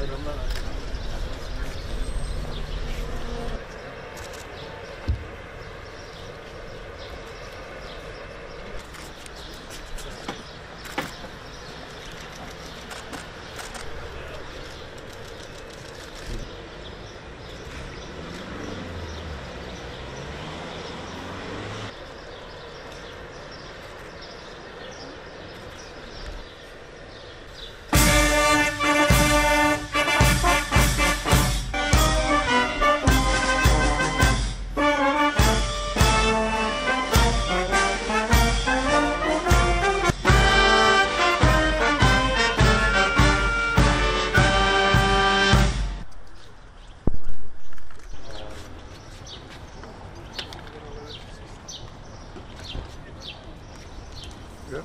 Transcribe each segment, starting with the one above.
bayramlar. Yep.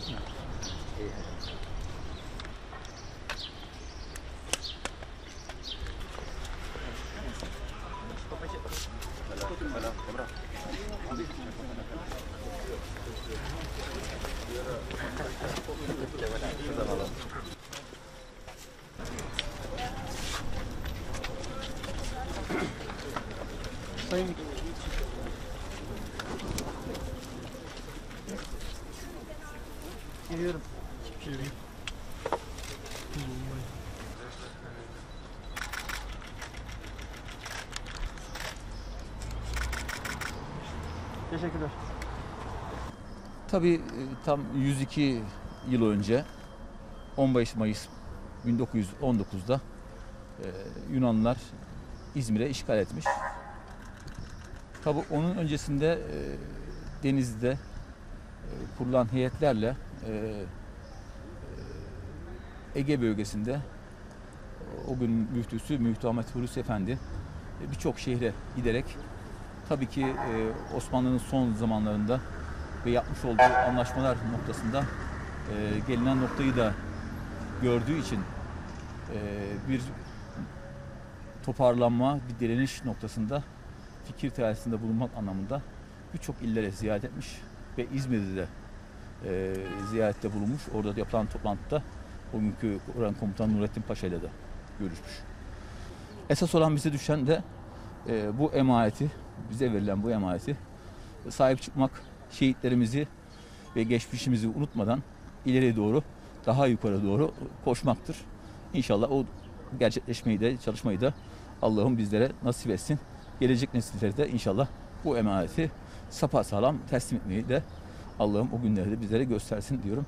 Thank you. Geliyorum. Geliyorum. Teşekkürler. Tabii e, tam 102 yıl önce 15 Mayıs 1919'da e, Yunanlılar İzmir'e işgal etmiş. Tabii onun öncesinde e, denizde e, kurulan heyetlerle Ege bölgesinde o gün müftüsü Müftü Ahmet Hulusi Efendi e, birçok şehre giderek tabii ki e, Osmanlı'nın son zamanlarında ve yapmış olduğu anlaşmalar noktasında e, gelinen noktayı da gördüğü için e, bir toparlanma, bir direniş noktasında fikir teatisinde bulunmak anlamında birçok illere ziyaret etmiş ve İzmir'de de e, ziyarette bulunmuş. Orada yapılan toplantıda o günkü Orhan Komutanı Nurettin Paşa ile de görüşmüş. Esas olan bize düşen de e, bu emaneti, bize verilen bu emaneti sahip çıkmak, şehitlerimizi ve geçmişimizi unutmadan ileri doğru, daha yukarı doğru koşmaktır. İnşallah o gerçekleşmeyi de, çalışmayı da Allah'ım bizlere nasip etsin. Gelecek nesillere de inşallah bu emaneti sapasağlam teslim etmeyi de Allah'ım o günleri de bizlere göstersin diyorum.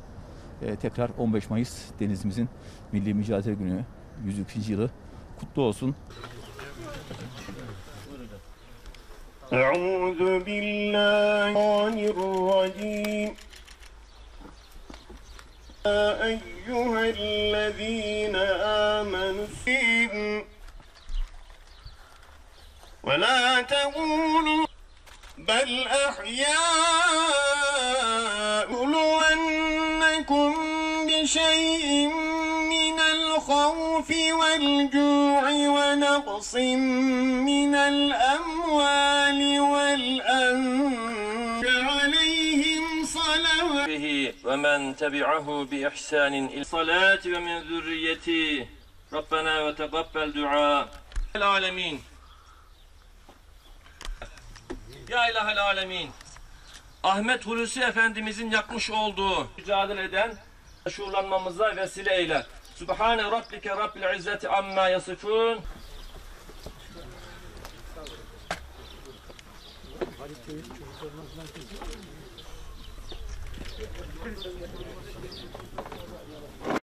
Ee, tekrar 15 Mayıs denizimizin Milli Mücadele Günü 102. yılı kutlu olsun. أعوذ بالله الشيطان الرجيم يا أيها الذين آمنوا استقيموا ولا تقولوا بل أحياء لنكم بشيء من الخوف والجوع ونقص من الأموال والأنفس عليهم صلوات ومن تبعه بإحسان إلى الصلاة ومن ذريتي ربنا وتقبل دعاء. العالمين Ya İlahel Alemin Ahmet Hulusi Efendimizin yapmış olduğu mücadele eden şuurlanmamıza vesile eyle. Subhane Rabbike Rabbil İzzeti Amma Yasifun